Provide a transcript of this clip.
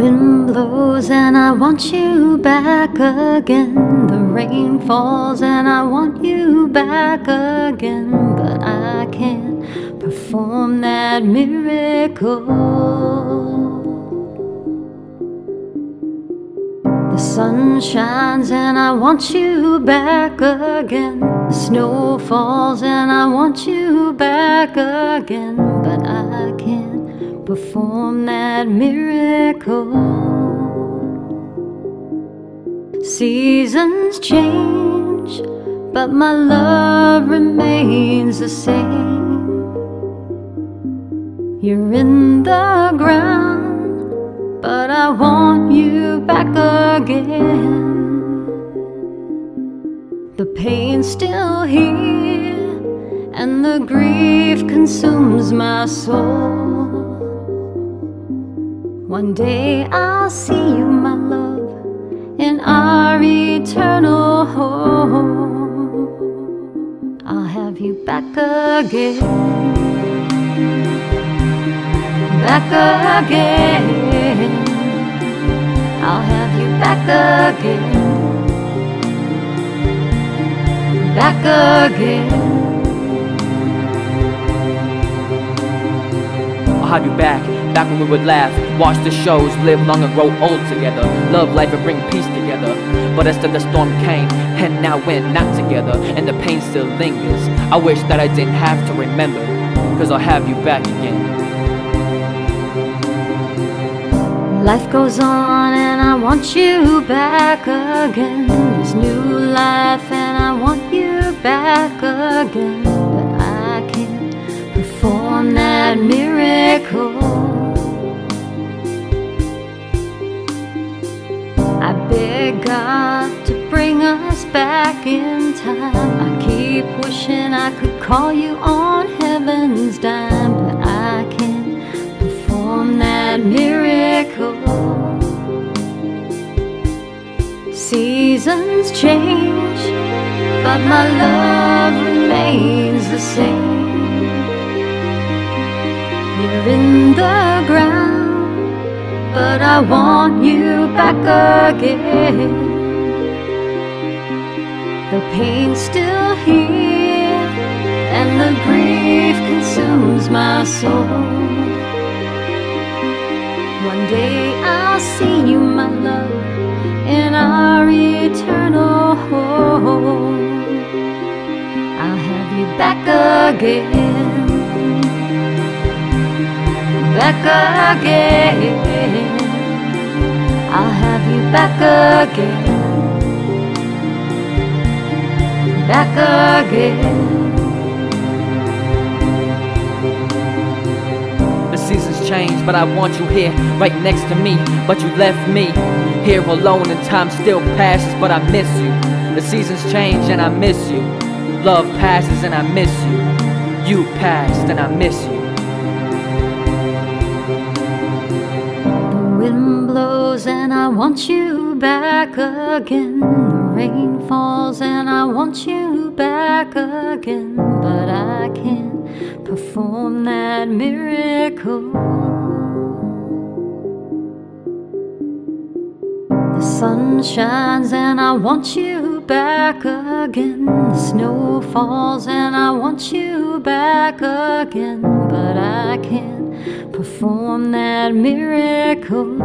wind blows and I want you back again. The rain falls and I want you back again. But I can't perform that miracle. The sun shines and I want you back again. The snow falls and I want you back again. But I perform that miracle. Seasons change, but my love remains the same. You're in the ground, but I want you back again. The pain's still here, and the grief consumes my soul. One day I'll see you, my love, in our eternal home. I'll have you back again, back again. I'll have you back again, back again. Have you back Back when we would laugh, watch the shows, live long and grow old together. Love life and bring peace together. But instead the storm came, and now we're not together, and the pain still lingers. I wish that I didn't have to remember, cause I'll have you back again. Life goes on and I want you back again. This new life and I want you back again. I beg God to bring us back in time. I keep wishing I could call you on heaven's dime, but I can't perform that miracle. Seasons change, but my love remains the same. In the ground but I want you back again. The pain's still here, and the grief consumes my soul. One day I'll see you, my love, in our eternal home. I'll have you back again back again. I'll have you back again. Back again. The seasons change, but I want you here, right next to me. But you left me here alone, and time still passes, but I miss you. The seasons change, and I miss you. Love passes, and I miss you. You passed, and I miss you. And I want you back again. The rain falls and I want you back again. But I can't perform that miracle. The sun shines and I want you back again. The snow falls and I want you back again. But I can't perform that miracle.